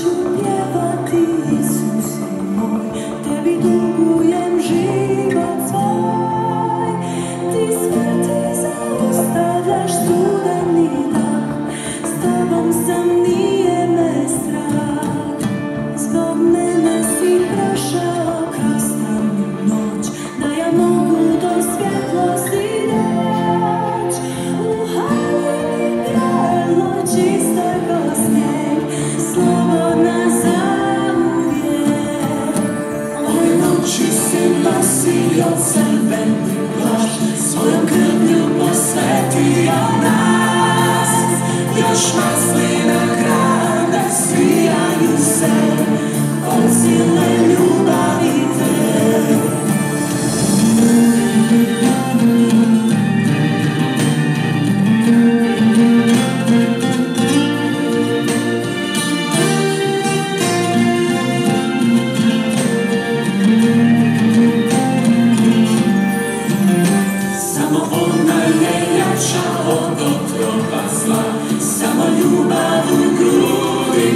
树叶。Your schmerz liegt.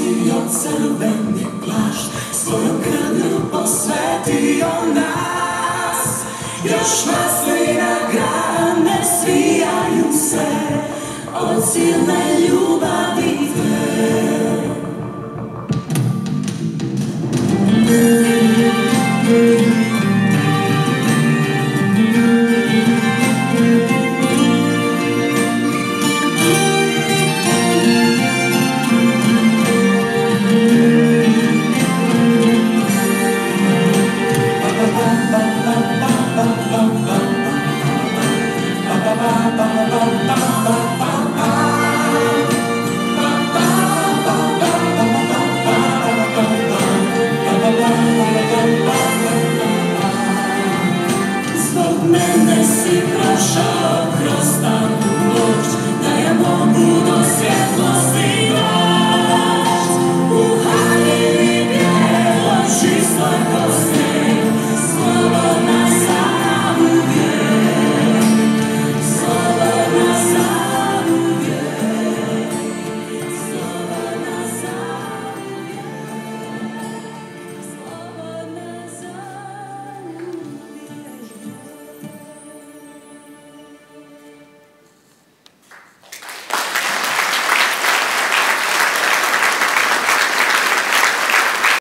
spasio crveni plašt Svojom krvlju posvetio nas. Još maslina grane svijaju se Od silne ljubavi moment